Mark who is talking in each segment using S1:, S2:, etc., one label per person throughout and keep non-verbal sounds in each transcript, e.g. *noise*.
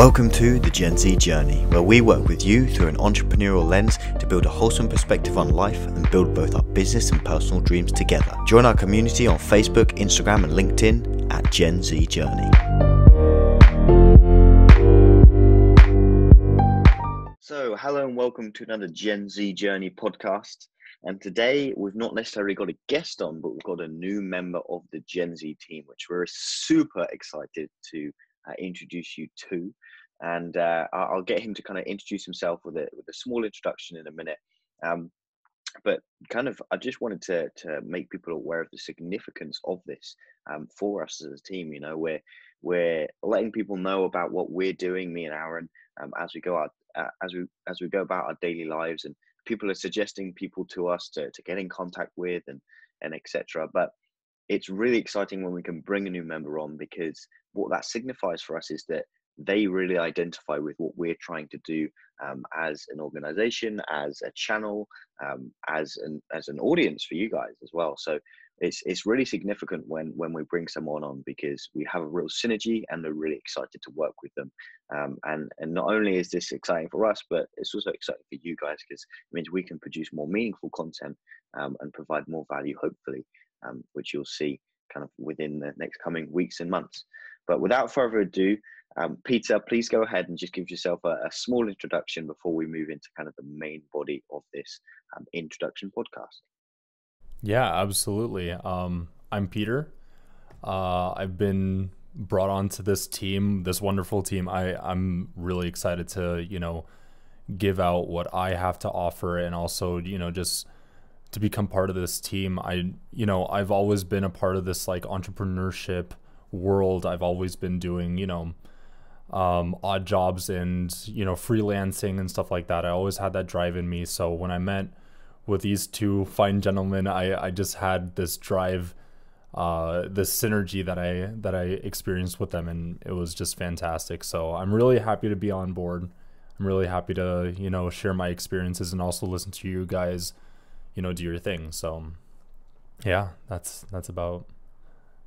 S1: Welcome to the Gen Z Journey, where we work with you through an entrepreneurial lens to build a wholesome perspective on life and build both our business and personal dreams together. Join our community on Facebook, Instagram, and LinkedIn at Gen Z Journey. So, hello and welcome to another Gen Z Journey podcast. And today we've not necessarily got a guest on, but we've got a new member of the Gen Z team, which we're super excited to uh, introduce you to. And uh, I'll get him to kind of introduce himself with a, with a small introduction in a minute. Um, but kind of, I just wanted to, to make people aware of the significance of this um, for us as a team. You know, we're, we're letting people know about what we're doing, me and Aaron, um, as we go out, uh, as we, as we go about our daily lives and people are suggesting people to us to, to get in contact with and, and etc. But it's really exciting when we can bring a new member on because what that signifies for us is that they really identify with what we're trying to do um, as an organization, as a channel, um, as an as an audience for you guys as well. So it's it's really significant when when we bring someone on because we have a real synergy and they're really excited to work with them. Um, and and not only is this exciting for us, but it's also exciting for you guys because it means we can produce more meaningful content um, and provide more value, hopefully, um, which you'll see kind of within the next coming weeks and months. But without further ado, um, Petar, please go ahead and just give yourself a, a, small introduction before we move into kind of the main body of this um, introduction podcast.
S2: Yeah, absolutely. Um, I'm Petar. Uh, I've been brought onto this team, this wonderful team. I, I'm really excited to, you know, give out what I have to offer and also, you know, just to become part of this team. I, you know, I've always been a part of this like entrepreneurship world I've always been doing, you know, um, odd jobs and, you know, freelancing and stuff like that. I always had that drive in me. So when I met with these two fine gentlemen, I, I just had this drive, uh, this synergy that I, that I experienced with them and it was just fantastic. So I'm really happy to be on board. I'm really happy to, you know, share my experiences and also listen to you guys, you know, do your thing. So yeah, that's, that's about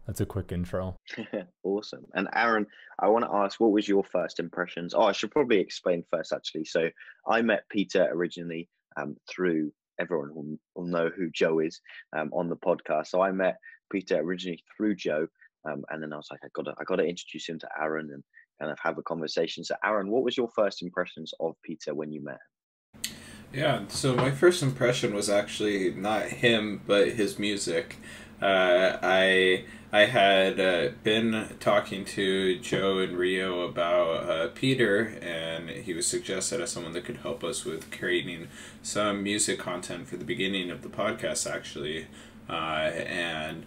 S2: that's a quick intro. *laughs*
S1: awesome. And Aaron, I want to ask, what was your first impressions? Oh, I should probably explain first, actually. So I met Petar originally um, through everyone will, will know who Joe is um, on the podcast. So I met Petar originally through Joe, um, and then I was like, I got to, I got to introduce him to Aaron and kind of have a conversation. So Aaron, what was your first impressions of Petar when you met him?
S3: Yeah, so my first impression was actually not him, but his music. Uh, I I had uh, been talking to Joe and Rio about uh, Petar, and he was suggested as someone that could help us with creating some music content for the beginning of the podcast, actually. Uh, and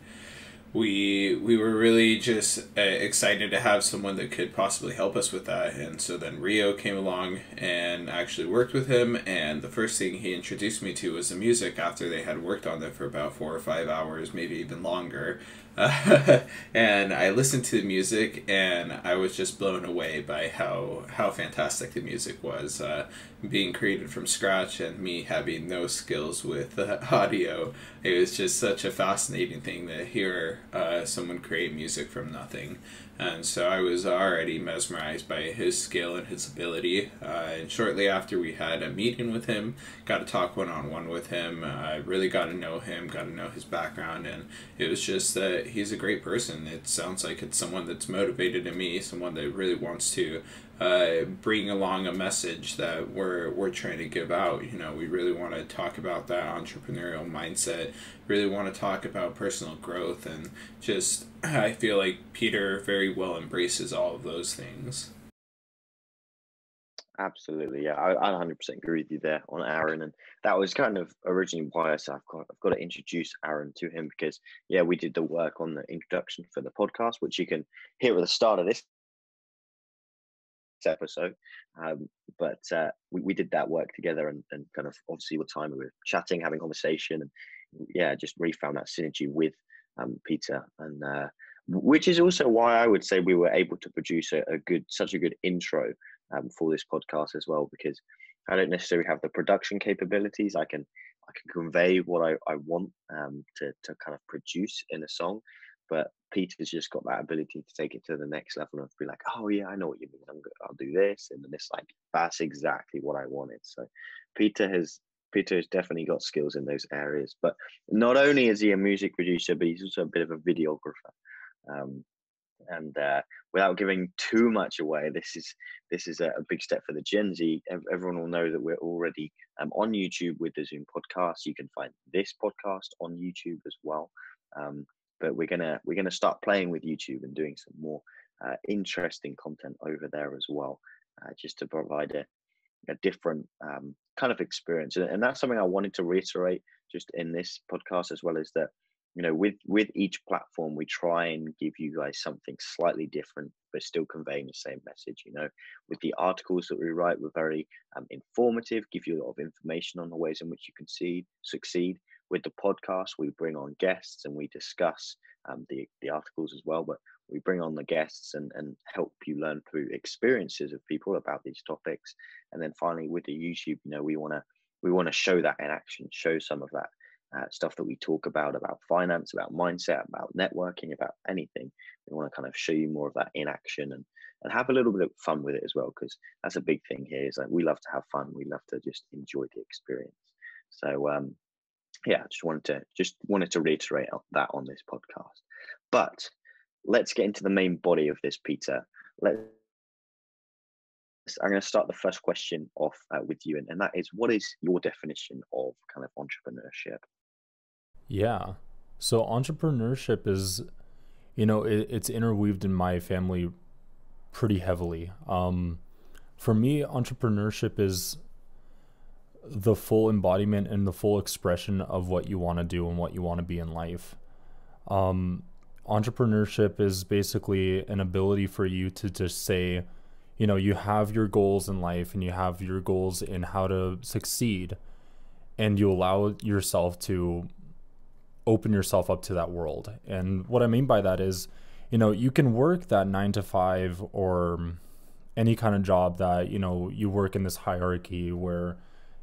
S3: we we were really just uh, excited to have someone that could possibly help us with that. And so then rio came along and actually worked with him. And the first thing he introduced me to was the music after they had worked on it for about four or five hours maybe even longer *laughs* and I listened to the music, and I was just blown away by how how fantastic the music was, uh, being created from scratch, and me having no skills with uh, *laughs* audio. It was just such a fascinating thing to hear uh, someone create music from nothing. And so I was already mesmerized by his skill and his ability. Uh, and shortly after, we had a meeting with him, got to talk one on one with him. I uh, really got to know him, got to know his background, and it was just that he's a great person. It sounds like it's someone that's motivated in me, someone that really wants to uh, bring along a message that we're we're trying to give out. You know, we really want to talk about that entrepreneurial mindset. Really want to talk about personal growth and just. *sighs* I feel like Petar very well embraces all of those things.
S1: Absolutely, yeah, I, I 100% agree with you there on Aaron, and that was kind of originally why I said I've got I've got to introduce Aaron to him because yeah, we did the work on the introduction for the podcast, which you can hear at the start of this episode. Um, but uh, we, we did that work together and, and kind of obviously with time we were chatting, having conversation, and yeah, just really found that synergy with um, Petar, and uh, which is also why I would say we were able to produce a, a good, such a good intro um, for this podcast as well, because I don't necessarily have the production capabilities. I can I can convey what I, I want um, to to kind of produce in a song, but Petar's just got that ability to take it to the next level and be like, oh yeah, I know what you mean. I'm I'll do this, and then it's like that's exactly what I wanted. So Petar has Petar has definitely got skills in those areas. But not only is he a music producer, but he's also a bit of a videographer. Um, and uh, without giving too much away, this is this is a, a, big step for the Gen Z. Everyone will know that we're already um, on YouTube with the Zoom podcast. You can find this podcast on YouTube as well. Um, but we're gonna we're gonna start playing with YouTube and doing some more uh, interesting content over there as well, uh, just to provide a, a different um, kind of experience. And, and that's something I wanted to reiterate just in this podcast as well is that you know with with each platform we try and give you guys something slightly different but still conveying the same message you know with the articles that we write we're very um, informative give you a lot of information on the ways in which you can see succeed with the podcast we bring on guests and we discuss um, the the articles as well but we bring on the guests and, and help you learn through experiences of people about these topics. And then finally with the youtube you know we want to we want to show that in action show some of that uh, stuff that we talk about about finance about mindset about networking about anything. We want to kind of show you more of that in action and and have a little bit of fun with it as well because that's a big thing here is like we love to have fun. We love to just enjoy the experience. So um yeah just wanted to just wanted to reiterate that on this podcast but let's get into the main body of this petar Let's. I'm going to start the first question off uh, with you, and, and that is what is your definition of kind of entrepreneurship?
S2: Yeah. So entrepreneurship is, you know, it, it's interweaved in my family pretty heavily. Um, for me, entrepreneurship is the full embodiment and the full expression of what you want to do and what you want to be in life. Um, entrepreneurship is basically an ability for you to just say, you know, you have your goals in life and you have your goals in how to succeed, and you allow yourself to open yourself up to that world. And what I mean by that is, you know, you can work that nine to five or any kind of job that, you know, you work in this hierarchy where,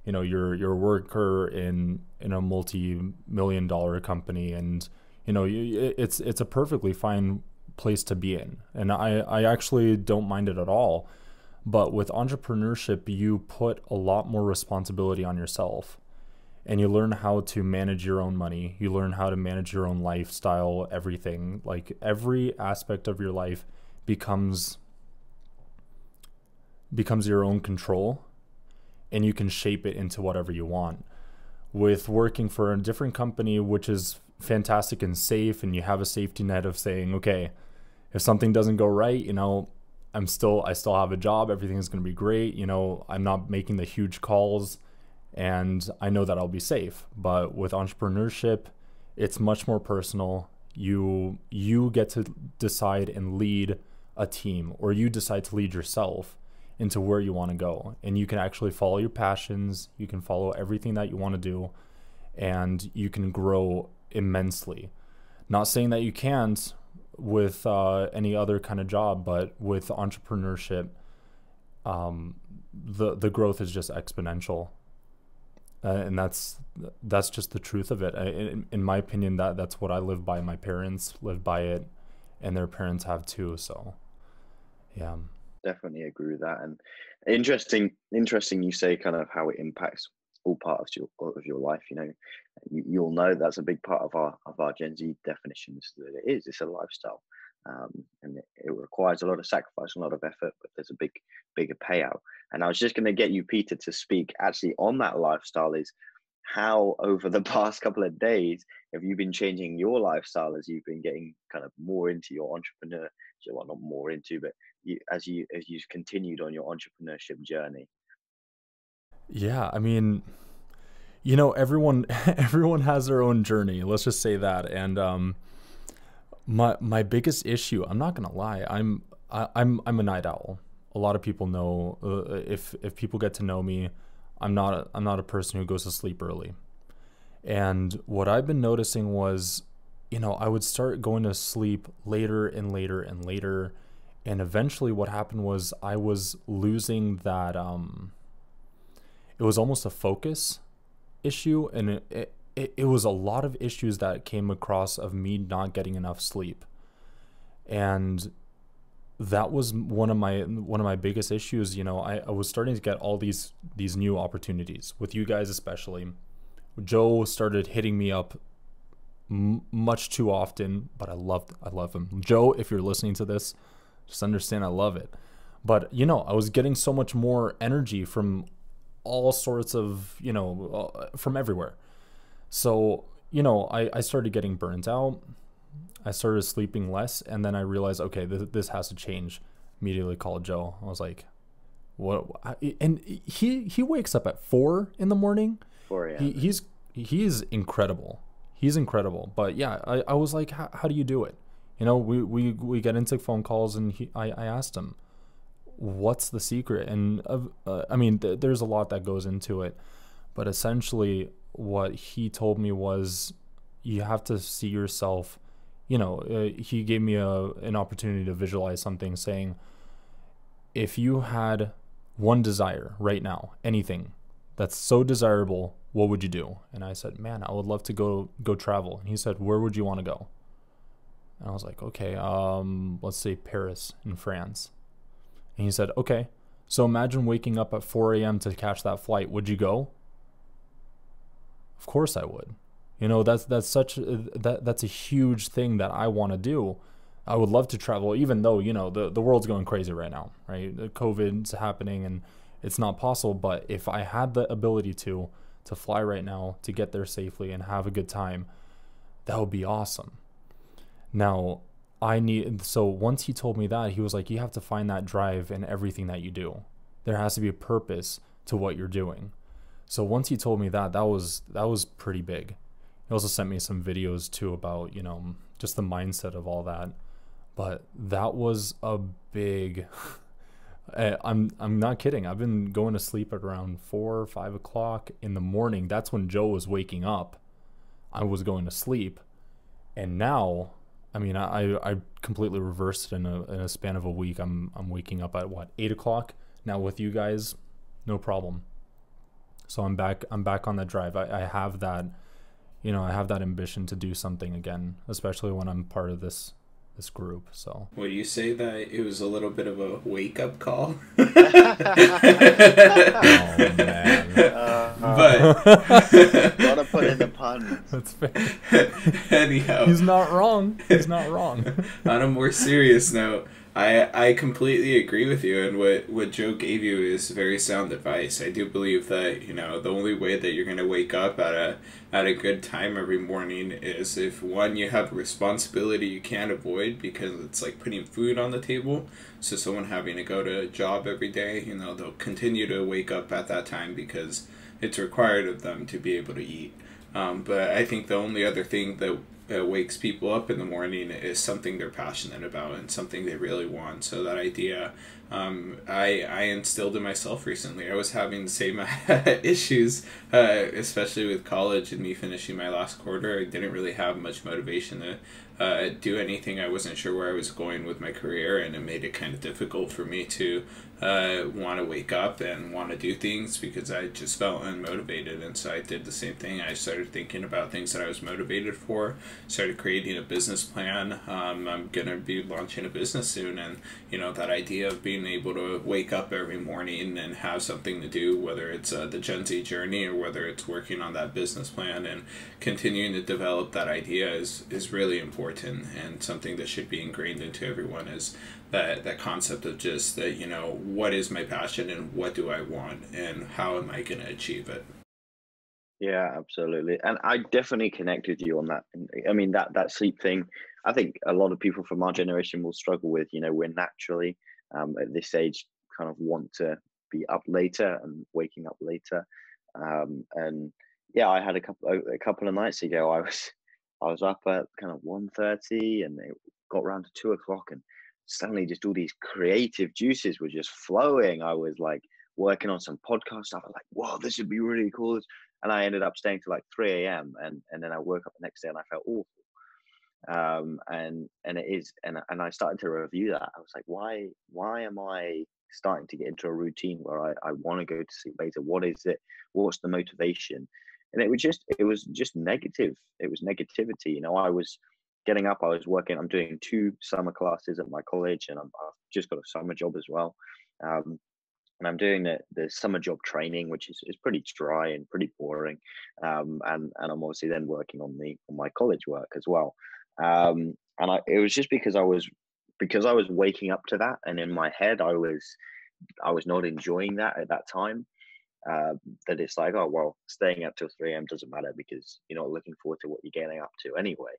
S2: you know, you're you're a worker in in a multi-million dollar company and you know, it's it's a perfectly fine place to be in. And I, I actually don't mind it at all. But with entrepreneurship, you put a lot more responsibility on yourself and you learn how to manage your own money. You learn how to manage your own lifestyle, everything. Like every aspect of your life becomes becomes your own control and you can shape it into whatever you want. With working for a different company which is fantastic and safe and you have a safety net of saying, okay, if something doesn't go right, you know, I'm still I still have a job, everything's going to be great, you know, I'm not making the huge calls and I know that I'll be safe. But with entrepreneurship, it's much more personal. You you get to decide and lead a team or you decide to lead yourself into where you want to go and you can actually follow your passions, you can follow everything that you want to do and you can grow immensely. Not saying that you can't with uh, any other kind of job, but with entrepreneurship, um, the the growth is just exponential uh, and that's that's just the truth of it. I, in, in my opinion, that that's what I live by. My parents live by it, and their parents have too. So, yeah,
S1: definitely agree with that. And interesting, interesting. You say kind of how it impacts all parts of your of your life. You know, you, you'll know that's a big part of our of our Gen Z definitions that it is. It's a lifestyle. Um, and it, it, requires a lot of sacrifice, a lot of effort, but there's a big, bigger payout. And I was just going to get you, Petar, to speak actually on that lifestyle. Is how over the *laughs* past couple of days have you been changing your lifestyle as you've been getting kind of more into your entrepreneur, well, not more into, but you, as you as you've continued on your entrepreneurship journey.
S2: Yeah, I mean, you know, everyone *laughs* everyone has their own journey. Let's just say that, and um my my biggest issue, I'm not gonna lie, I'm I, I'm I'm a night owl. A lot of people know uh, if if people get to know me, I'm not a, I'm not a person who goes to sleep early. And what I've been noticing was, you know, I would start going to sleep later and later and later, and eventually what happened was I was losing that um. It was almost a focus issue, and it, it it, was a lot of issues that came across of me not getting enough sleep. And that was one of my one of my biggest issues you know I, I was starting to get all these these new opportunities with you guys especially joe started hitting me up m- much too often but i love i love him joe if you're listening to this just understand i love it but you know i was getting so much more energy from all sorts of you know uh, from everywhere so you know I, I started getting burnt out I started sleeping less, and then I realized, okay, this, this has to change. Immediately called Joe. I was like, what? And he he wakes up at four in the morning.
S1: Four
S2: He, he's he's incredible. He's incredible. But yeah, I, I was like, how, how do you do it? You know, we, we, we get into phone calls, and he, I, I asked him, what's the secret? And uh, uh, I mean, th- there's a lot that goes into it, but essentially, what he told me was, you have to see yourself you know, uh, he gave me a an opportunity to visualize something saying if you had one desire right now, anything that's so desirable, what would you do? And I said, "Man, I would love to go go travel." And he said, "Where would you want to go?" And I was like, "Okay, um, let's say Paris in France." And he said, "Okay, so imagine waking up at 4 a.m. to catch that flight. Would you go?" Of course I would. You know, that's that's such that that's a huge thing that I want to do. I would love to travel, even though you know the the world's going crazy right now, right? COVID's happening and it's not possible. But if I had the ability to to fly right now to get there safely and have a good time, that would be awesome. Now, I need so once he told me that, he was like, you have to find that drive in everything that you do. There has to be a purpose to what you're doing. So once he told me that, that was that was pretty big. He also sent me some videos too about, you know, just the mindset of all that. But that was a big. *laughs* Eh, I'm I'm not kidding. I've been going to sleep at around four or five o'clock in the morning. That's when Joe was waking up. I was going to sleep, and now, I mean, I I completely reversed in a in a span of a week. I'm I'm waking up at what eight o'clock now with you guys, no problem. So I'm back. I'm back on the drive. I, I have that you know, I have that ambition to do something again, especially when I'm part of this this group. So
S3: would you say that it was a little bit of a wake up call? *laughs*
S2: oh man!
S3: Uh, but
S1: gotta put in the pun. *laughs*
S2: That's fair. *laughs*
S3: Anyhow,
S2: he's not wrong. He's not wrong.
S3: On a more serious note, I I completely agree with you, and what what Joe gave you is very sound advice. I do believe that you know the only way that you're gonna wake up at a at a good time every morning is if one you have a responsibility you can't avoid because it's like putting food on the table. So someone having to go to a job every day, you know, they'll continue to wake up at that time because it's required of them to be able to eat. Um, but I think the only other thing that uh, wakes people up in the morning is something they're passionate about and something they really want. So that idea, um, I I instilled in myself recently. I was having the same *laughs* issues, uh, especially with college and me finishing my last quarter. I didn't really have much motivation to uh, do anything. I wasn't sure where I was going with my career, and it made it kind of difficult for me to uh, want to wake up and want to do things because I just felt unmotivated. And so I did the same thing. I started thinking about things that I was motivated for, started creating a business plan. Um, I'm going to be launching a business soon. And, you know, that idea of being able to wake up every morning and have something to do, whether it's uh, the Gen Z journey or whether it's working on that business plan and continuing to develop that idea is, is really important and something that should be ingrained into everyone is that that concept of just that you know what is my passion and what do I want and how am I going to achieve it.
S1: Yeah, absolutely, and I definitely connect with you on that. I mean that that sleep thing. I think a lot of people from our generation will struggle with. You know, we're naturally um, at this age kind of want to be up later and waking up later, um, and yeah, I had a couple a couple of nights ago. I was I was up at kind of 1.30 and it got around to two o'clock and suddenly just all these creative juices were just flowing. I was like working on some podcast stuff. I was like, whoa, this would be really cool. And I ended up staying till like 3 a.m. and and then I woke up the next day and I felt awful. Um, and and it is and and I started to review that. I was like, why why am I starting to get into a routine where I, I want to go to sleep later? What is it? What's the motivation? and it was just it was just negative. It was negativity. You know, I was getting up. I was working. I'm doing two summer classes at my college, and i have just got a summer job as well. Um, and I'm doing the, the summer job training, which is, is pretty dry and pretty boring. Um, and and I'm obviously then working on the on my college work as well. Um, and I, it was just because I was because I was waking up to that, and in my head I was I was not enjoying that at that time. Uh, that it's like, oh well, staying up till three a.m. doesn't matter because you're not looking forward to what you're getting up to anyway.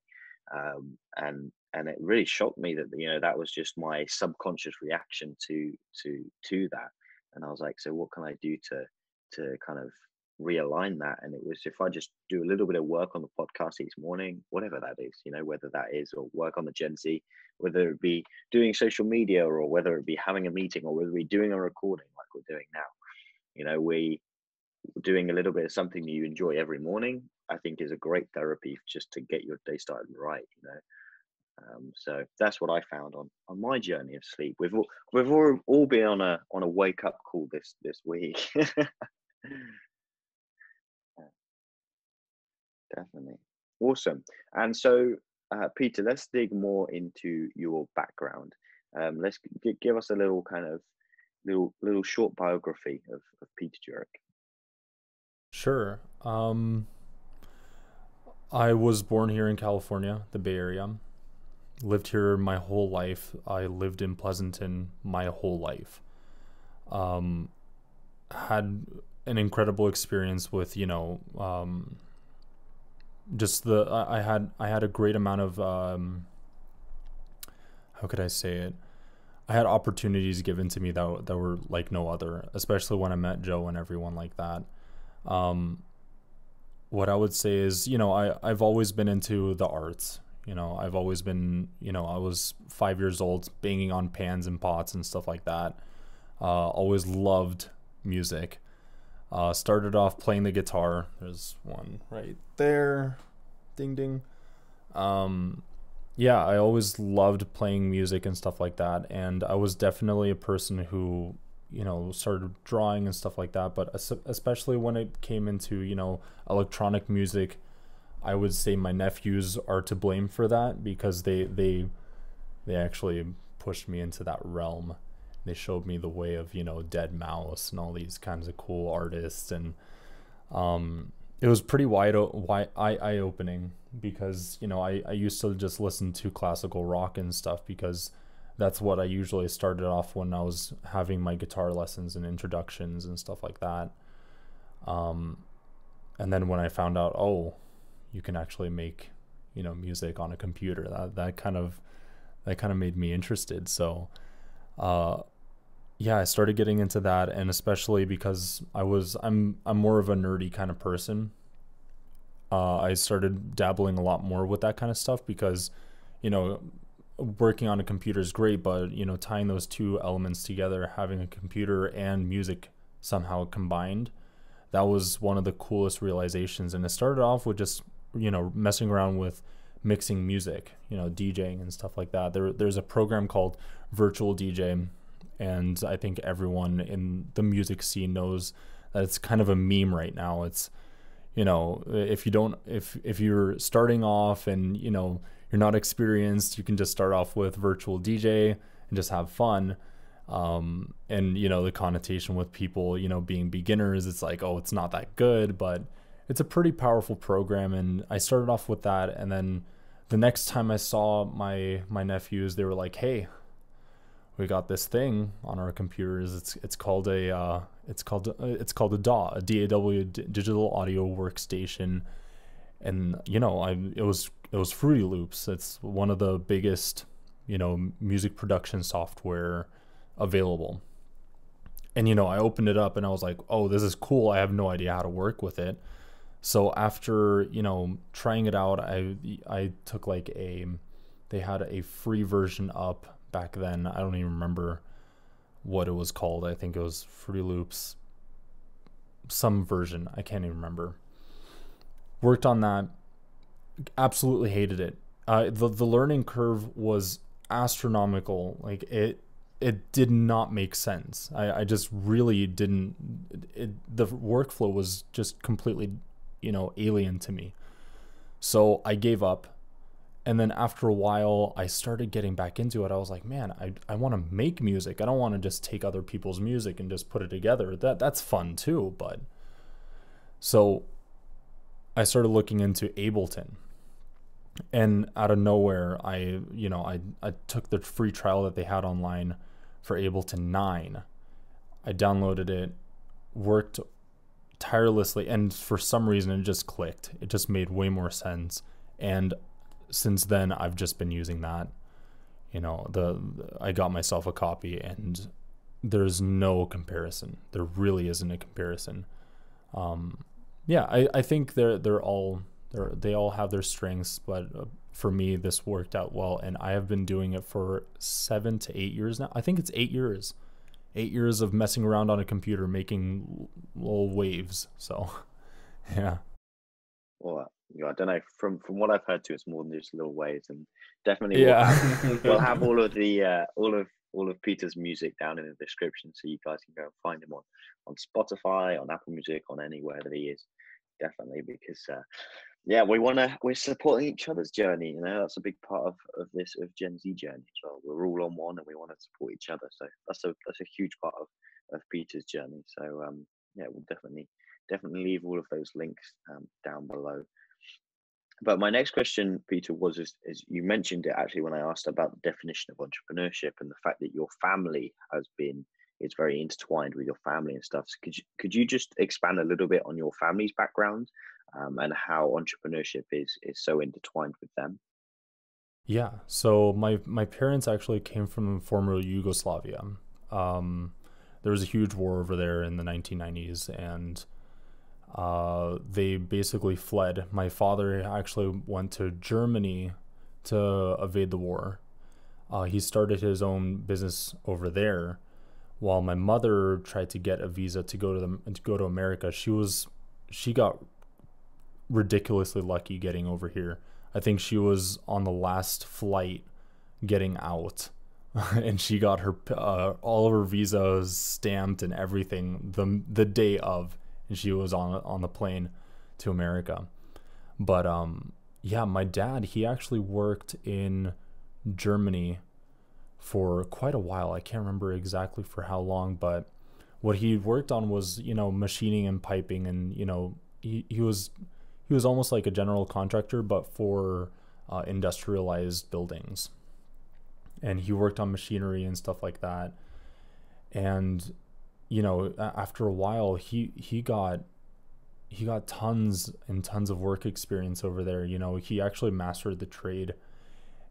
S1: Um, and and it really shocked me that you know that was just my subconscious reaction to to to that and I was like, so what can I do to to kind of realign that? And it was if I just do a little bit of work on the podcast each morning, whatever that is, you know, whether that is or work on the Gen Z, whether it be doing social media or whether it be having a meeting or whether be doing a recording like we're doing now. You know, we doing a little bit of something that you enjoy every morning, I think is a great therapy just to get your day started right, you know. Um, so that's what I found on on my journey of sleep. We've all, we've all, all been on a on a wake up call this this week. *laughs* Definitely awesome. And so, uh, Petar, let's dig more into your background. Um, let's g- give us a little kind of little little short biography of, of Petar Juric.
S2: Sure. Um, I was born here in California, the Bay Area lived here my whole life. I lived in Pleasanton my whole life. Um, had an incredible experience with you know um, just the I had I had a great amount of um, how could I say it I had opportunities given to me that that were like no other especially when I met Joe and everyone like that um, what I would say is you know I I've always been into the arts you know, I've always been, you know, I was five years old banging on pans and pots and stuff like that. Uh, always loved music. Uh, started off playing the guitar. There's one right there. Ding ding. Um, yeah, I always loved playing music and stuff like that. And I was definitely a person who, you know, started drawing and stuff like that. But especially when it came into, you know, electronic music I would say my nephews are to blame for that because they they they actually pushed me into that realm. They showed me the way of you know deadmau5 and all these kinds of cool artists, and um, it was pretty wide wide eye eye opening because you know I I used to just listen to classical rock and stuff because that's what I usually started off when I was having my guitar lessons and introductions and stuff like that. Um, and then when I found out, oh, you can actually make you know music on a computer that that kind of that kind of made me interested so uh yeah i started getting into that and especially because i was i'm i'm more of a nerdy kind of person uh i started dabbling a lot more with that kind of stuff because you know working on a computer is great but you know tying those two elements together having a computer and music somehow combined that was one of the coolest realizations and it started off with just you know messing around with mixing music, you know, DJing and stuff like that. There there's a program called Virtual DJ and I think everyone in the music scene knows that it's kind of a meme right now. It's you know, if you don't if if you're starting off and, you know, you're not experienced, you can just start off with virtual DJ and just have fun. Um, and you know the connotation with people you know being beginners it's like oh it's not that good but it's a pretty powerful program. And I started off with that. And then the next time I saw my my nephews they were like hey we got this thing on our computers. It's it's called a uh, it's called uh, it's called a DAW a DAW digital audio workstation and you know I it was it was Fruity Loops it's one of the biggest you know music production software available and you know I opened it up and I was like oh this is cool I have no idea how to work with it so after you know trying it out, I I took like a they had a free version up back then. I don't even remember what it was called. I think it was Fruity Loops some version. I can't even remember. Worked on that. Absolutely hated it. Uh, the the learning curve was astronomical. Like it it did not make sense. I, I just really didn't. It, the workflow was just completely you know, alien to me. So I gave up. And then after a while, I started getting back into it. I was like, man, I, I want to make music. I don't want to just take other people's music and just put it together. That that's fun too, but so I started looking into Ableton. And out of nowhere, I, you know, I I took the free trial that they had online for Ableton 9. I downloaded it, worked tirelessly and for some reason it just clicked. It just made way more sense and since then I've just been using that. You know, the I got myself a copy and there's no comparison. There really isn't a comparison. Um, yeah, I, I think they're they're all they're they all have their strengths, but uh, for me this worked out well, and I have been doing it for seven to eight years now. I think it's eight years, eight years of messing around on a computer making little waves. So, *laughs* yeah.
S1: Well, I don't know. From from what I've heard, too, it's more than just little waves, and definitely yeah. We'll have, *laughs* we'll have all of the uh, all of all of Petar's music down in the description, so you guys can go and find him on on Spotify, on Apple Music, on anywhere that he is. Definitely, because uh, yeah, we want to. We're supporting each other's journey. You know, that's a big part of, of this of Gen Z journey well. We're all on one, and we want to support each other. So that's a that's a huge part of of Petar's journey. So um, yeah, we'll definitely definitely leave all of those links um, down below. But my next question, Petar, was is, is you mentioned it actually when I asked about the definition of entrepreneurship and the fact that your family has been is very intertwined with your family and stuff. So could you could you just expand a little bit on your family's background um, and how entrepreneurship is is so intertwined with them?
S2: Yeah. So my my parents actually came from former Yugoslavia. Um, there was a huge war over there in the 1990s, and uh, they basically fled. My father actually went to Germany to evade the war. Uh, he started his own business over there, while my mother tried to get a visa to go to the to go to America. She was she got ridiculously lucky getting over here. I think she was on the last flight getting out. *laughs* and she got her uh, all of her visas stamped and everything the the day of and she was on on the plane to America. But um, yeah, my dad he actually worked in Germany for quite a while. I can't remember exactly for how long, but what he worked on was you know machining and piping, and you know he he was he was almost like a general contractor, but for uh, industrialized buildings. And he worked on machinery and stuff like that. And you know, after a while, he he got he got tons and tons of work experience over there. You know, he actually mastered the trade.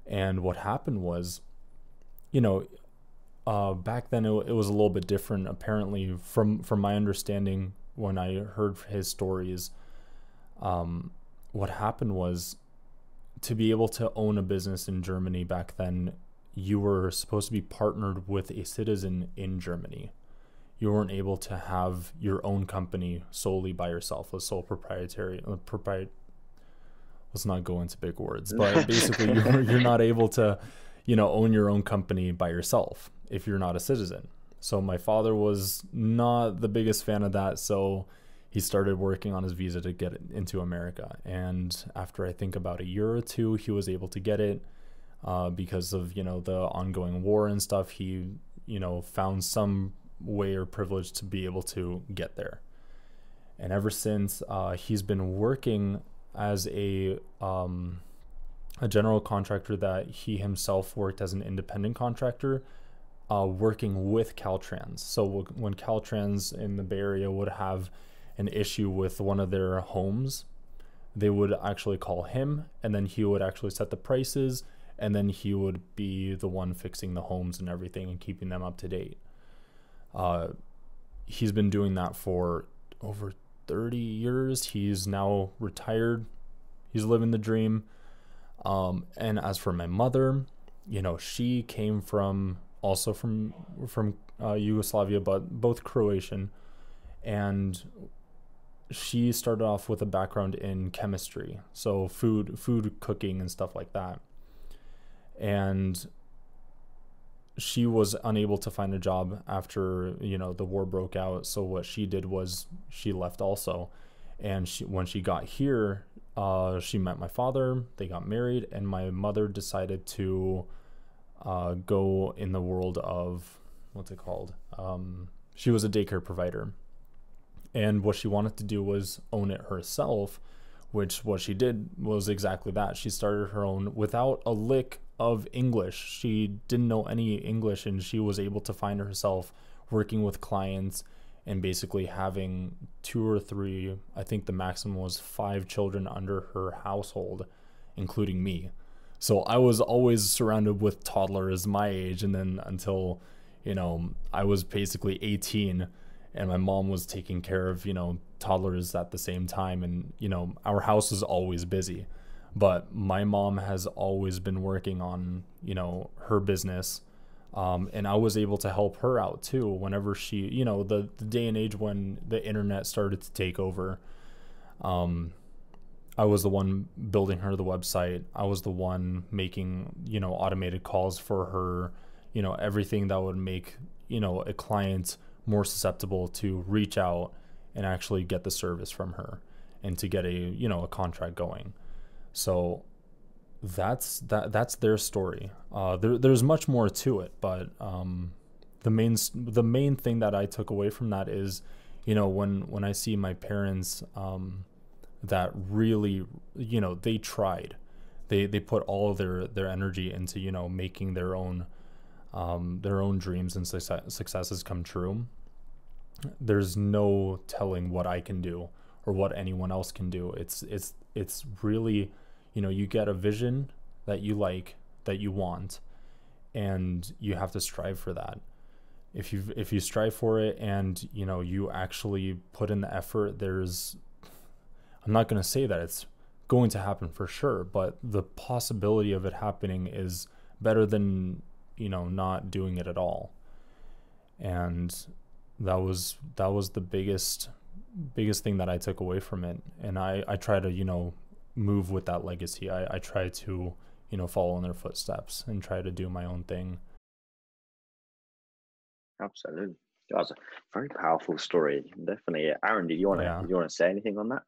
S2: And what happened was, you know, uh, back then it, it was a little bit different. Apparently, from from my understanding, when I heard his stories, um, what happened was to be able to own a business in Germany back then, you were supposed to be partnered with a citizen in Germany you weren't able to have your own company solely by yourself, a sole proprietary uh. Let's not go into big words, but *laughs* basically, you're, you're not able to, you know, own your own company by yourself if you're not a citizen. So my father was not the biggest fan of that, so he started working on his visa to get into America. And after I think about a year or two, he was able to get it uh, because of you know the ongoing war and stuff. He you know found some way or privilege to be able to get there. And ever since, uh, he's been working as a um, a general contractor that he himself worked as an independent contractor, uh, working with Caltrans. So when Caltrans in the Bay Area would have an issue with one of their homes, they would actually call him, and then he would actually set the prices, and then he would be the one fixing the homes and everything and keeping them up to date. Uh, he's been doing that for over 30 years. He's now retired. He's living the dream. Um, and as for my mother, you know, she came from also from from uh, Yugoslavia, but both Croatian, and she started off with a background in chemistry, so food food cooking and stuff like that. And she was unable to find a job after you know the war broke out so what she did was she left also And she, when she got here, uh, she met my father, they got married, and my mother decided to uh, go in the world of what's it called? Um, she was a daycare provider. And what she wanted to do was own it herself, which what she did was exactly that. She started her own without a lick of English. She didn't know any English, and she was able to find herself working with clients and basically having two or three, I think the maximum was five children under her household, including me. So I was always surrounded with toddlers my age, and then until, you know, I was basically 18 and my mom was taking care of, you know, toddlers at the same time. And, you know, our house was always busy. But my mom has always been working on, you know, her business um, and I was able to help her out too whenever she, you know, the, the day and age when the internet started to take over. Um, I was the one building her the website. I was the one making, you know, automated calls for her, you know, everything that would make, you know, a client more susceptible to reach out and actually get the service from her and to get a, you know, a contract going. So that's that that's their story. Uh, there, there's much more to it, but um, the main the main thing that I took away from that is, you know, when when I see my parents um, that really, you know, they tried, they they put all their their energy into you know making their own um, their own dreams and success, successes come true. There's no telling what I can do or what anyone else can do. It's it's it's really you know you get a vision that you like that you want and you have to strive for that. If you if you strive for it and you know you actually put in the effort there's i'm not going to say that it's going to happen for sure but the possibility of it happening is better than you know not doing it at all. And that was that was the biggest biggest thing that I took away from it. And I I try to you know move with that legacy. I, I try to, you know, follow in their footsteps and try to do my own thing.
S1: Absolutely. That's a very powerful story. Definitely. Aaron, did you want to yeah. you want to say anything on that?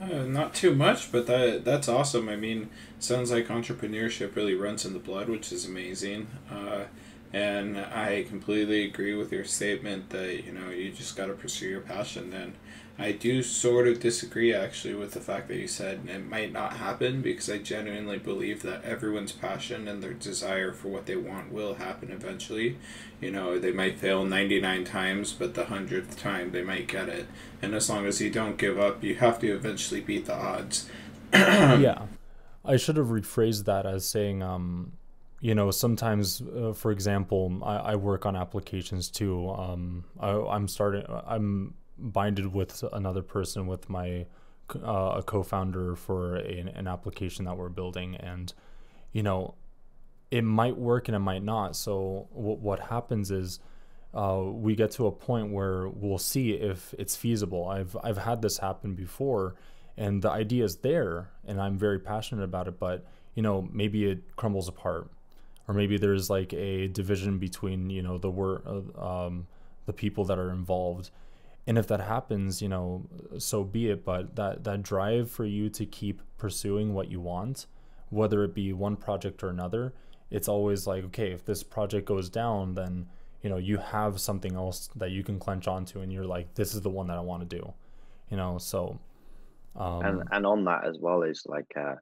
S3: Uh, not too much, but that that's awesome. I mean, sounds like entrepreneurship really runs in the blood, which is amazing. Uh, and I completely agree with your statement that you know you just got to pursue your passion. And I do sort of disagree actually with the fact that you said it might not happen because I genuinely believe that everyone's passion and their desire for what they want will happen eventually. You know, they might fail 99 times, but the 100th time they might get it. And as long as you don't give up, you have to eventually beat the odds. *coughs*
S2: yeah. I should have rephrased that as saying, um, you know, sometimes, uh, for example, I, I work on applications too. Um, I, I'm starting, I'm binded with another person with my uh, a co-founder for a, an application that we're building. And you know it might work and it might not. So w- what happens is uh, we get to a point where we'll see if it's feasible. I've i've had this happen before and the idea is there and i'm very passionate about it but you know maybe it crumbles apart or maybe there's like a division between you know the work uh, um, the people that are involved and if that happens you know so be it. But that that drive for you to keep pursuing what you want whether it be one project or another it's always like okay if this project goes down then you know you have something else that you can clench onto and you're like this is the one that i want to do you know? So
S1: um, and and on that as well is like uh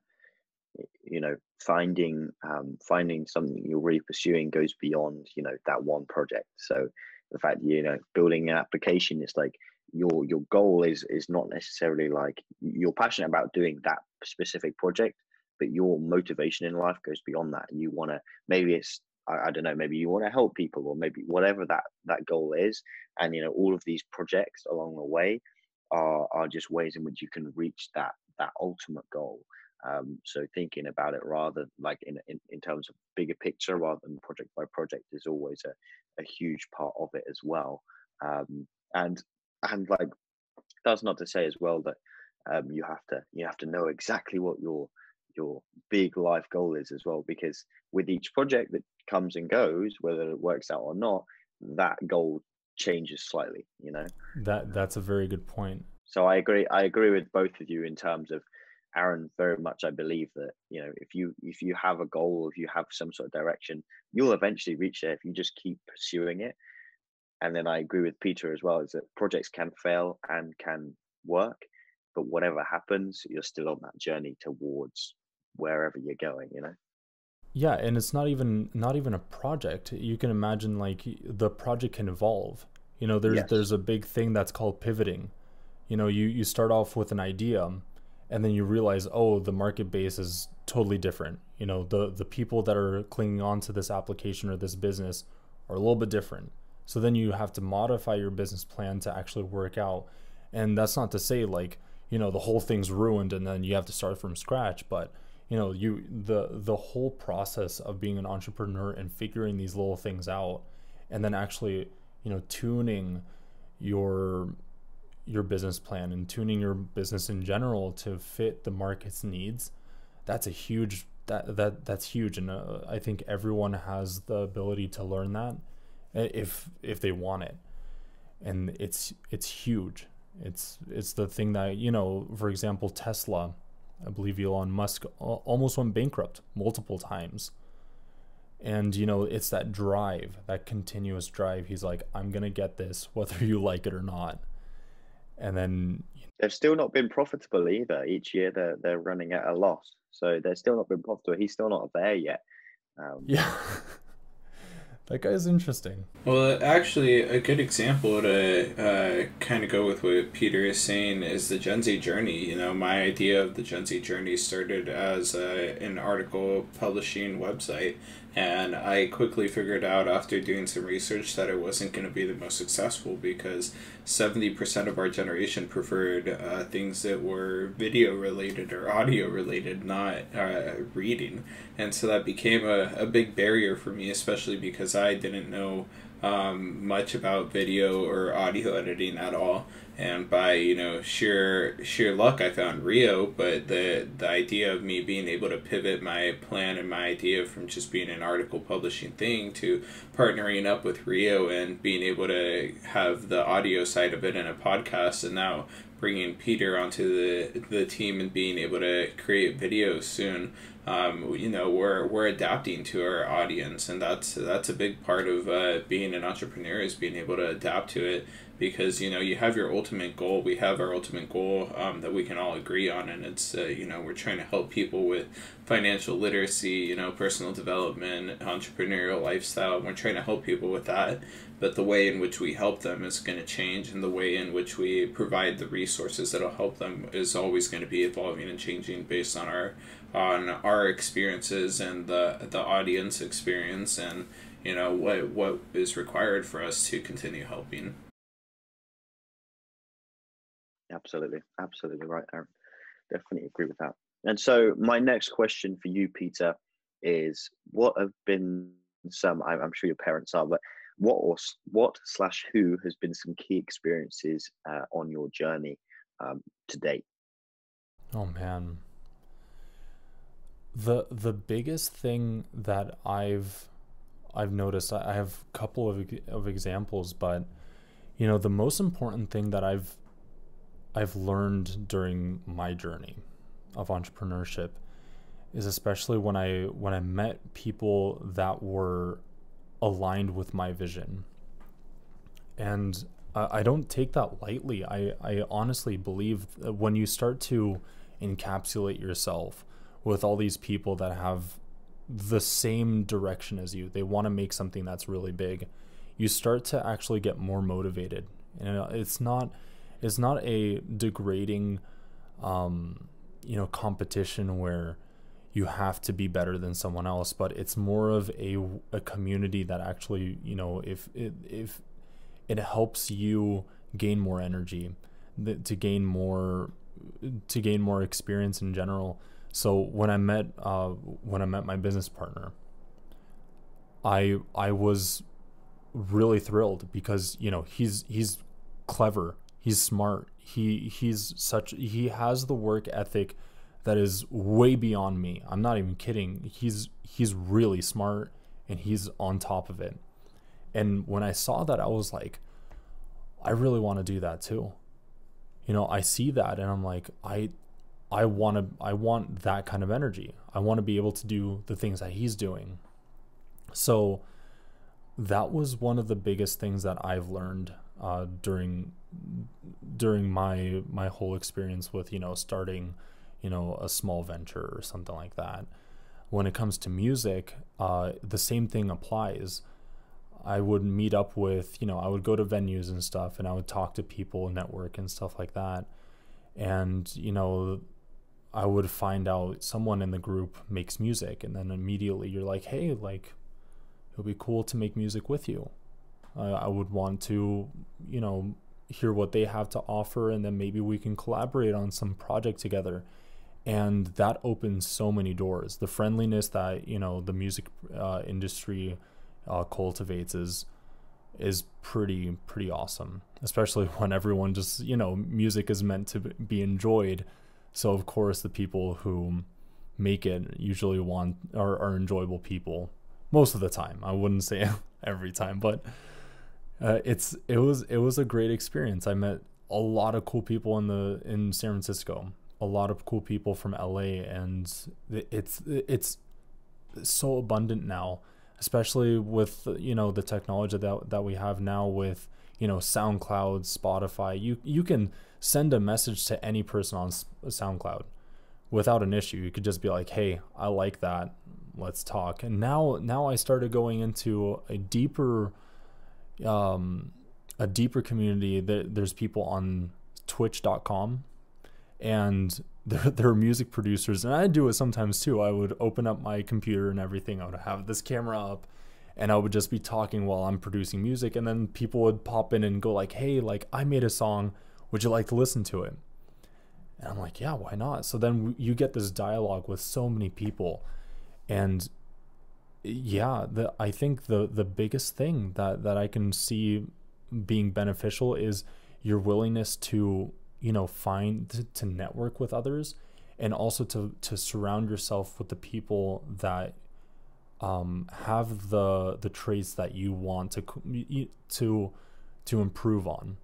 S1: you know finding um finding something you're really pursuing goes beyond you know that one project. So the fact you know building an application it's like your your goal is is not necessarily like you're passionate about doing that specific project but your motivation in life goes beyond that. And you want to maybe it's I, I, don't know maybe you want to help people or maybe whatever that that goal is. And you know all of these projects along the way are are just ways in which you can reach that that ultimate goal um, so thinking about it rather like in, in, in terms of bigger picture rather than project by project is always a, a huge part of it as well. Um, and and like that's not to say as well that um, you have to you have to know exactly what your your big life goal is as well because with each project that comes and goes whether it works out or not that goal changes slightly you know
S2: that that's a very good point
S1: So I agree. I agree with both of you in terms of Aaron. Very much, I believe that you know if you if you have a goal, if you have some sort of direction, you'll eventually reach there if you just keep pursuing it. And then I agree with Petar as well, is that projects can fail and can work, but whatever happens, you're still on that journey towards wherever you're going. You know.
S2: Yeah, and it's not even not even a project. You can imagine like the project can evolve. You know, there's yes. there's a big thing that's called pivoting. You know, you you start off with an idea and then you realize, "Oh, the market base is totally different." You know, the the people that are clinging on to this application or this business are a little bit different. So then you have to modify your business plan to actually work out. And that's not to say like, you know, the whole thing's ruined and then you have to start from scratch, but you know you the the whole process of being an entrepreneur and figuring these little things out and then actually you know tuning your your business plan and tuning your business in general to fit the market's needs that's a huge that that that's huge and uh, i think everyone has the ability to learn that if if they want it and it's it's huge it's it's the thing that you know for example tesla I believe Elon Musk almost went bankrupt multiple times. And, you know, it's that drive, that continuous drive. He's like, I'm going to get this, *laughs* whether you like it or not. And then.
S1: They've still not been profitable either. Each year they're, they're running at a loss. So they're still not been profitable. He's still not there yet.
S2: Um, yeah. *laughs* That guy's interesting.
S3: Well, actually, a good example to uh, kind of go with what Petar is saying is the Gen Z journey. You know, my idea of the Gen Z journey started as a, an article publishing website and I quickly figured out after doing some research that it wasn't going to be the most successful because 70% of our generation preferred uh, things that were video related or audio related, not uh, reading. And so that became a, a big barrier for me, especially because I didn't know um, much about video or audio editing at all. And by you know sheer sheer luck i found rio but the the idea of me being able to pivot my plan and my idea from just being an article publishing thing to partnering up with rio and being able to have the audio side of it in a podcast and now bringing petar onto the the team and being able to create videos soon um, you know we're we're adapting to our audience and that's that's a big part of uh, being an entrepreneur is being able to adapt to it because you know you have your ultimate goal. We have our ultimate goal um, that we can all agree on and it's uh, you know we're trying to help people with financial literacy you know personal development entrepreneurial lifestyle. We're trying to help people with that. But the way in which we help them is going to change and the way in which we provide the resources that'll help them is always going to be evolving and changing based on our on our experiences and the the audience experience and you know what what is required for us to continue helping
S1: Absolutely, absolutely right, Aaron. Definitely agree with that. And so, my next question for you, Petar, is: What have been some? I'm sure your parents are, but what or what slash who has been some key experiences uh, on your journey um, to date?
S2: Oh man, the the biggest thing that I've I've noticed, I have a couple of of examples, but you know, the most important thing that I've I've learned during my journey of entrepreneurship is especially when I when I met people that were aligned with my vision. And I, don't take that lightly. I, I honestly believe that when you start to encapsulate yourself with all these people that have the same direction as you, they want to make something that's really big, you start to actually get more motivated. And it's not it's not a degrading um, you know competition where you have to be better than someone else but it's more of a, a community that actually you know if it if it helps you gain more energy to gain more to gain more experience in general so when i met uh, when i met my business partner i i was really thrilled because you know he's he's clever he's smart. He he's such he has the work ethic that is way beyond me. I'm not even kidding. He's he's really smart and he's on top of it. And when I saw that I was like I really want to do that too. you know, I see that and I'm like, I I want to I want that kind of energy. I want to be able to do the things that he's doing. So that was one of the biggest things that I've learned uh, during during my my whole experience with you know starting you know a small venture or something like that. When it comes to music, uh, the same thing applies. I would meet up with you know I would go to venues and stuff, and I would talk to people, network and stuff like that, and you know I would find out someone in the group makes music, and then immediately you're like, hey, like, it would be cool to make music with you. Uh, I would want to, you know, hear what they have to offer, and then maybe we can collaborate on some project together. And that opens so many doors. The friendliness that you know the music uh, industry uh, cultivates is is pretty pretty awesome, especially *laughs* when everyone just you know music is meant to be enjoyed so of course the people who make it usually want are, are enjoyable people most of the time. I wouldn't say *laughs* every time, but uh, it's it was it was a great experience. I met a lot of cool people in the in San Francisco, a lot of cool people from LA, and it's it's so abundant now, especially with you know the technology that that we have now with you know SoundCloud, Spotify. You you can send a message to any person on SoundCloud without an issue. You could just be like, "Hey, I like that. Let's talk." And now now I started going into a deeper um a deeper community. There's people on twitch.com and *laughs* they're, they're music producers and I do it sometimes too. I would open up my computer and everything. I would have this camera up and I would just be talking while I'm producing music and then people would pop in and go like, "Hey, like I made a song would you like to listen to it? And I'm like, yeah, why not? So then you get this dialogue with so many people. And yeah, the I think the the biggest thing that that I can see being beneficial is your willingness to, you know, find to, to network with others and also to to surround yourself with the people that um, have the the traits that you want to to to improve on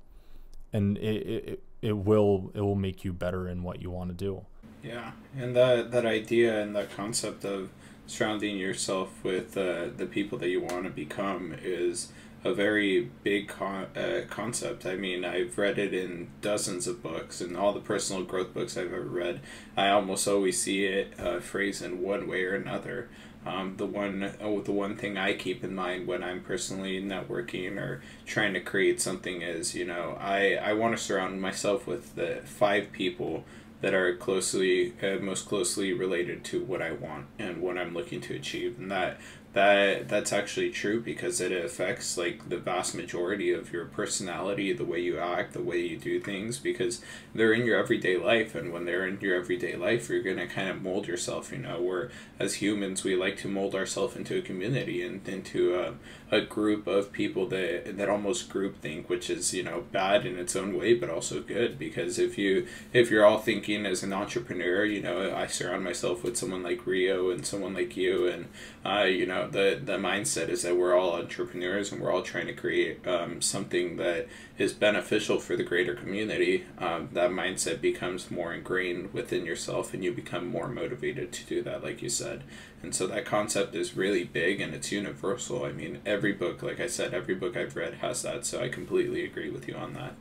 S2: and it, it it will it will make you better in what you want to do.
S3: Yeah, and that that idea and that concept of surrounding yourself with uh, the people that you want to become is a very big con- uh, concept. I mean, I've read it in dozens of books and all the personal growth books I've ever read. I almost always see it uh, phrased in one way or another. Um, the one oh, the one thing I keep in mind when I'm personally networking or trying to create something is you know I I want to surround myself with the five people that are closely uh, most closely related to what I want and what I'm looking to achieve. And that that that's actually true because it affects like the vast majority of your personality the way you act the way you do things because they're in your everyday life and when they're in your everyday life you're going to kind of mold yourself you know where as humans we like to mold ourselves into a community and into a, a group of people that that almost group think which is you know bad in its own way but also good because if you if you're all thinking as an entrepreneur you know i surround myself with someone like rio and someone like you and uh, you know the the mindset is that we're all entrepreneurs and we're all trying to create um, something that is beneficial for the greater community. Um, that mindset becomes more ingrained within yourself, and you become more motivated to do that, like you said. And so that concept is really big and it's universal. I mean, every book, like I said, every book I've read has that. So I completely agree with you on that.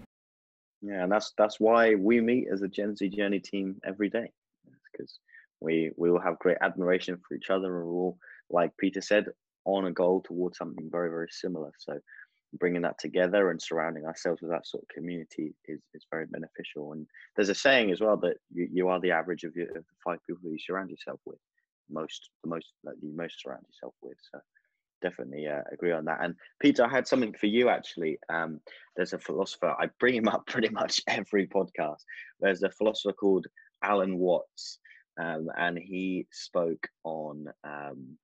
S1: Yeah, and that's that's why we meet as a Gen Z Journey team every day, because we we will have great admiration for each other, and we're all like Petar said, on a goal towards something very, very similar. So bringing that together and surrounding ourselves with that sort of community is, is very beneficial. And there's a saying as well that you, you are the average of, your, of the five people you surround yourself with, most the most that you most surround yourself with. So definitely uh, agree on that. And Petar, I had something for you actually. Um, there's a philosopher I bring him up *laughs* pretty much every podcast. There's a philosopher called Alan Watts, um, and he spoke on um,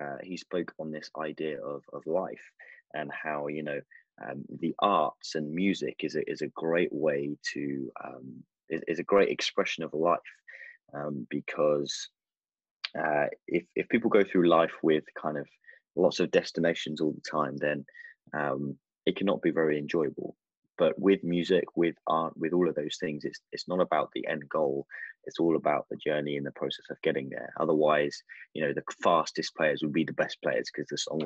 S1: uh, he spoke on this idea of, of life and how you know um, the arts and music is a, is a great way to um, is, is a great expression of life um, because uh, if if people go through life with kind of lots of destinations all the time, then um, it cannot be very enjoyable. But with music, with art, with all of those things, it's it's not about the end goal. It's all about the journey and the process of getting there. Otherwise, you know, the fastest players would be the best players because the song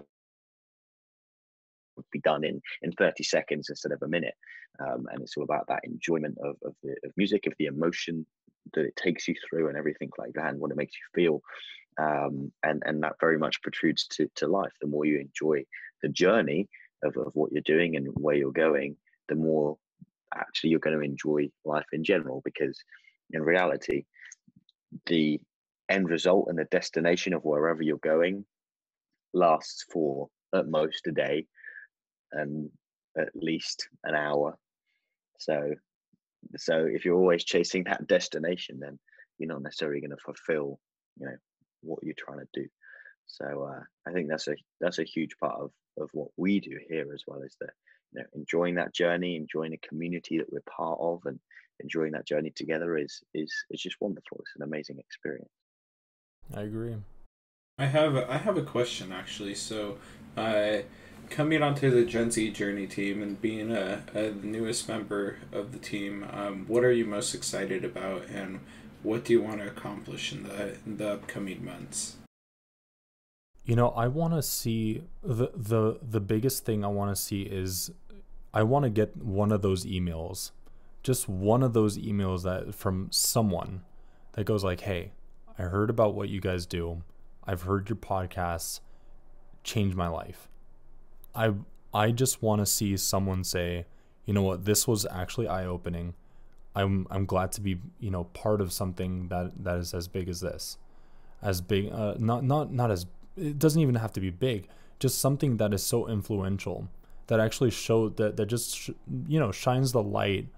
S1: would be done in in 30 seconds instead of a minute. Um, and it's all about that enjoyment of of, the, of music, of the emotion that it takes you through, and everything like that, and what it makes you feel. Um, and and that very much protrudes to to life. The more you enjoy the journey of, of what you're doing and where you're going, the more actually you're going to enjoy life in general because in reality the end result and the destination of wherever you're going lasts for at most a day and at least an hour. So so if you're always chasing that destination then you're not necessarily going to fulfill you know what you're trying to do. So uh, i think that's a that's a huge part of of what we do here as well is the you know enjoying that journey enjoying a community that we're part of and enjoying that journey together is is is just wonderful. It's an amazing experience.
S2: I agree.
S3: I have a, i have a question actually. So uh coming onto the gen z journey team and being a, a newest member of the team um, what are you most excited about and what do you want to accomplish in the in the upcoming months
S2: you know, I want to see the the the biggest thing I want to see is I want to get one of those emails. Just one of those emails that from someone that goes like, "Hey, I heard about what you guys do. I've heard your podcasts change my life." I I just want to see someone say, "You know what? This was actually eye-opening. I'm I'm glad to be, you know, part of something that that is as big as this." As big uh, not not not as it doesn't even have to be big just something that is so influential that actually show that that just you know shines the light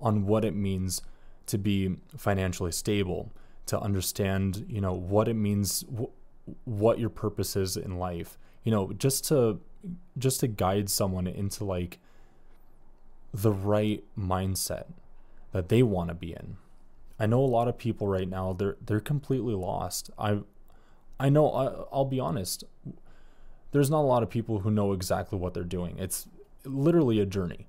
S2: on what it means to be financially stable to understand you know what it means wh- what your purpose is in life. You know just to just to guide someone into like the right mindset that they want to be in. I know a lot of people right now they're they're completely lost. I I know, I, I'll be honest, there's not a lot of people who know exactly what they're doing. It's literally a journey.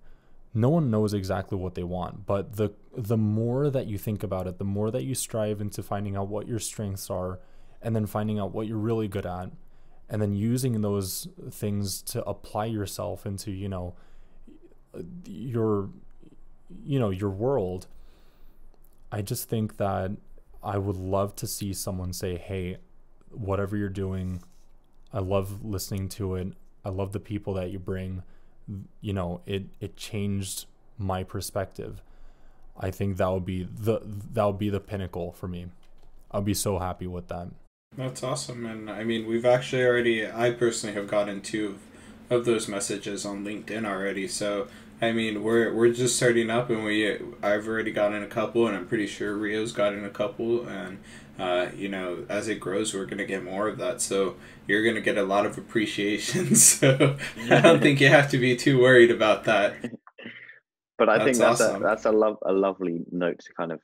S2: No one knows exactly what they want, but the the more that you think about it, the more that you strive into finding out what your strengths are and then finding out what you're really good at and then using those things to apply yourself into, you know, your you know, your world. I just think that I would love to see someone say, "Hey, whatever you're doing. I love listening to it. I love the people that you bring. You know, it it changed my perspective. I think that would be the that would be the pinnacle for me. I'll be so happy with that.
S3: That's awesome, and I mean, we've actually already. I personally have gotten two of those messages on LinkedIn already. So I mean, we're we're just starting up, and we I've already gotten a couple, and I'm pretty sure Rio's gotten a couple, and uh, you know, as it grows, we're going to get more of that. So you're going to get a lot of appreciation. *laughs* So I don't think you have to be too worried about that.
S1: But I that's think that's awesome. a that's a love a lovely note to kind of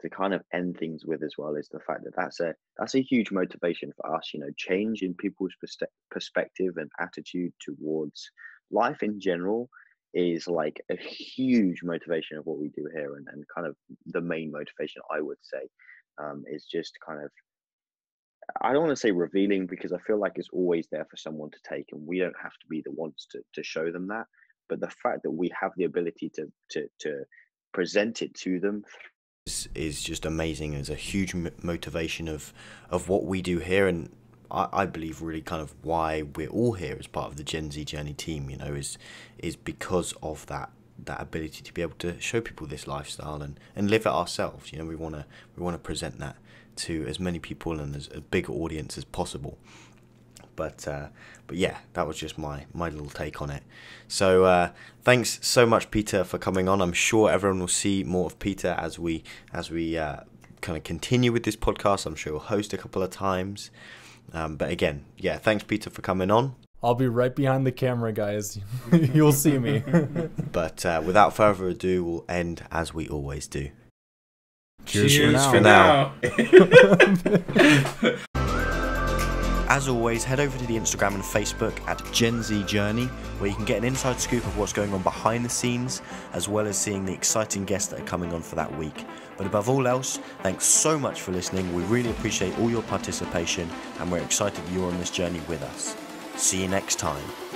S1: to kind of end things with as well is the fact that that's a that's a huge motivation for us. You know, change in people's perspective and attitude towards life in general is like a huge motivation of what we do here and, and kind of the main motivation I would say um, is just kind of I don't want to say revealing because I feel like it's always there for someone to take, and we don't have to be the ones to to show them that. But the fact that we have the ability to to to present it to them
S4: is, is just amazing. It's a huge motivation of of what we do here, and I, I believe really kind of why we're all here as part of the Gen Z Journey team. You know, is is because of that that ability to be able to show people this lifestyle and, and live it ourselves. You know, we want to we want to present that to as many people and as a big audience as possible. But uh, but yeah, that was just my my little take on it. So uh, thanks so much, Petar, for coming on. I'm sure everyone will see more of Petar as we as we uh, kind of continue with this podcast. I'm sure we'll host a couple of times. Um, but again, yeah, thanks, Petar, for coming on.
S2: I'll be right behind the camera, guys. *laughs* You'll see me. *laughs*
S4: but uh, without further ado, we'll end as we always do.
S3: Cheers, Cheers for now. For now. *laughs*
S4: As always, head over to the Instagram and Facebook at Gen Z Journey, where you can get an inside scoop of what's going on behind the scenes, as well as seeing the exciting guests that are coming on for that week. But above all else, thanks so much for listening. We really appreciate all your participation, and we're excited you're on this journey with us. See you next time.